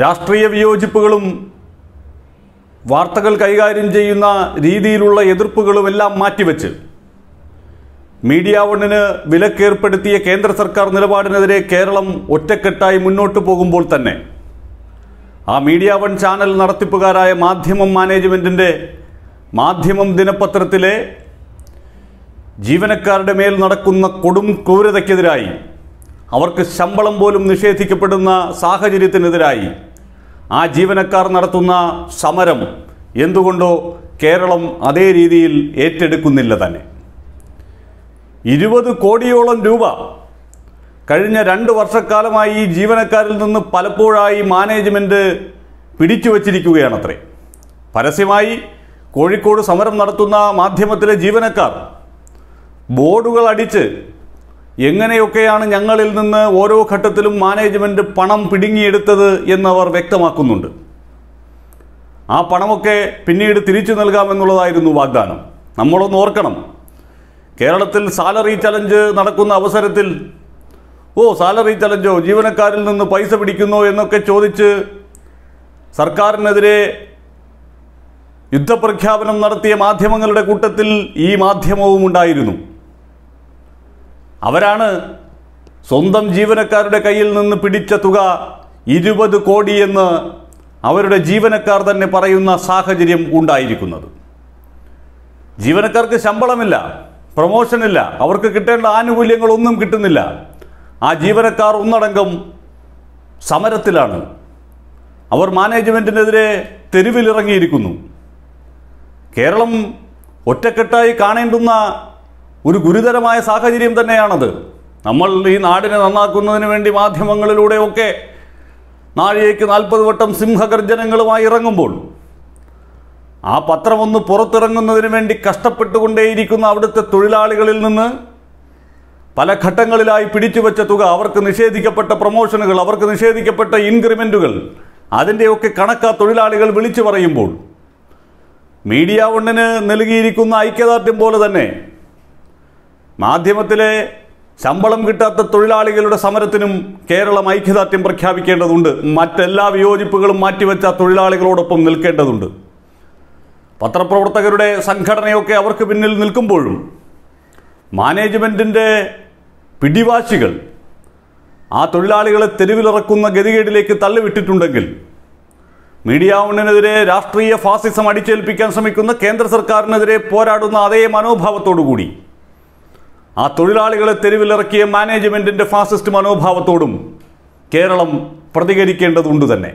രാഷ്ട്രീയ വിയോജിപ്പുകളും വാർത്തകൾ കൈകാര്യം ചെയ്യുന്ന രീതിയിലുള്ള എതിർപ്പുകളുമെല്ലാം മാറ്റിവെച്ച് മീഡിയ വണ്ണിന് വിലക്കേർപ്പെടുത്തിയ കേന്ദ്ര സർക്കാർ നിലപാടിനെതിരെ കേരളം ഒറ്റക്കെട്ടായി മുന്നോട്ടു പോകുമ്പോൾ തന്നെ ആ മീഡിയ വൺ ചാനൽ നടത്തിപ്പുകാരായ മാധ്യമം മാനേജ്മെന്റിന്റെ മാധ്യമം ദിനപത്രത്തിലെ ജീവനക്കാരുടെ മേൽ നടക്കുന്ന കൊടും ക്രൂരതയ്ക്കെതിരായി അവർക്ക് ശമ്പളം പോലും നിഷേധിക്കപ്പെടുന്ന സാഹചര്യത്തിനെതിരായി ആ ജീവനക്കാർ നടത്തുന്ന സമരം എന്തുകൊണ്ടോ കേരളം അതേ രീതിയിൽ ഏറ്റെടുക്കുന്നില്ല തന്നെ. ഇരുപത് കോടിയോളം രൂപ കഴിഞ്ഞ രണ്ട് വർഷക്കാലമായി ഈ ജീവനക്കാരിൽ നിന്ന് പലപ്പോഴായി മാനേജ്മെന്റ് പിടിച്ചു വച്ചിരിക്കുകയാണത്രേ. പരസ്യമായി കോഴിക്കോട് സമരം നടത്തുന്ന മാധ്യമത്തിലെ ജീവനക്കാർ ബോർഡുകൾ അടിച്ച് എങ്ങനെയൊക്കെയാണ് ഞങ്ങളിൽ നിന്ന് ഓരോ ഘട്ടത്തിലും മാനേജ്മെന്റ് പണം പിടുങ്ങിയെടുത്തത് എന്നവർ വ്യക്തമാക്കുന്നുണ്ട്. ആ പണമൊക്കെ പിന്നീട് തിരിച്ചു നൽകാമെന്നുള്ളതായിരുന്നു വാഗ്ദാനം. നമ്മളൊന്ന് ഓർക്കണം. കേരളത്തിൽ സാലറി ചലഞ്ച് നടക്കുന്ന അവസരത്തിൽ ഓ സാലറി ചലഞ്ചോ? ജീവനക്കാരിൽ നിന്ന് പൈസ പിടിക്കുന്നോ? എന്നൊക്കെ ചോദിച്ച് സർക്കാരിനെതിരെ യുദ്ധപ്രഖ്യാപനം നടത്തിയ മാധ്യമങ്ങളുടെ കൂട്ടത്തിൽ ഈ മാധ്യമവും ഉണ്ടായിരുന്നു. അവരാണ് സ്വന്തം ജീവനക്കാരുടെ കയ്യിൽ നിന്ന് പിടിച്ച തുക ഇരുപത് കോടിയെന്ന് അവരുടെ ജീവനക്കാർ തന്നെ പറയുന്ന സാഹചര്യം ഉണ്ടായിരിക്കുന്നത്. ജീവനക്കാർക്ക് ശമ്പളമില്ല പ്രൊമോഷനില്ല അവർക്ക് കിട്ടേണ്ട ആനുകൂല്യങ്ങളൊന്നും കിട്ടുന്നില്ല. ആ ജീവനക്കാർ ഒന്നടങ്കം സമരത്തിലാണ്. അവർ മാനേജ്മെന്റിനെതിരെ തെരുവിലിറങ്ങിയിരിക്കുന്നു. കേരളം ഒറ്റക്കെട്ടായി കാണേണ്ടുന്ന ഒരു ഗുരുതരമായ സാഹചര്യം തന്നെയാണത്. നമ്മൾ ഈ നാടിനെ നന്നാക്കുന്നതിന് വേണ്ടി മാധ്യമങ്ങളിലൂടെയൊക്കെ നാഴികയ്ക്ക് നാൽപ്പത് വട്ടം സിംഹഗർജനങ്ങളുമായി ഇറങ്ങുമ്പോൾ ആ പത്രമൊന്ന് പുറത്തിറങ്ങുന്നതിന് വേണ്ടി കഷ്ടപ്പെട്ടുകൊണ്ടേയിരിക്കുന്ന അവിടുത്തെ തൊഴിലാളികളിൽ നിന്ന് പല ഘട്ടങ്ങളിലായി പിടിച്ചുവെച്ച തുക അവർക്ക് നിഷേധിക്കപ്പെട്ട പ്രൊമോഷനുകൾ അവർക്ക് നിഷേധിക്കപ്പെട്ട ഇൻക്രിമെന്റുകൾ അതിന്റെയൊക്കെ കണക്കാ തൊഴിലാളികൾ വിളിച്ചു പറയുമ്പോൾ മീഡിയ വണ്ണിന് നൽകിയിരിക്കുന്ന ഐക്യദാർഢ്യം പോലെ തന്നെ മാധ്യമത്തിലെ ശമ്പളം കിട്ടാത്ത തൊഴിലാളികളുടെ സമരത്തിനും കേരളം ഐക്യദാർഢ്യം പ്രഖ്യാപിക്കേണ്ടതുണ്ട്. മറ്റെല്ലാ വിയോജിപ്പുകളും മാറ്റിവെച്ച തൊഴിലാളികളോടൊപ്പം നിൽക്കേണ്ടതുണ്ട്. പത്രപ്രവർത്തകരുടെ സംഘടനയൊക്കെ അവർക്ക് പിന്നിൽ നിൽക്കുമ്പോഴും മാനേജ്മെന്റിന്റെ പിടിവാശികൾ ആ തൊഴിലാളികളെ തെരുവിലിറക്കുന്ന ഗതികേടിലേക്ക് തള്ളിവിട്ടിട്ടുണ്ടെങ്കിൽ മീഡിയ ഓണിനെതിരെ രാഷ്ട്രീയ ഫാസിസം അടിച്ചേൽപ്പിക്കാൻ ശ്രമിക്കുന്ന കേന്ദ്ര സർക്കാരിനെതിരെ പോരാടുന്ന അതേ മനോഭാവത്തോടുകൂടി ആ തൊഴിലാളികളെ തെരുവിലിറക്കിയ മാനേജ്മെന്റിന്റെ ഫാസിസ്റ്റ് മനോഭാവത്തോടും കേരളം പ്രതികരിക്കേണ്ടതുണ്ട് തന്നെ.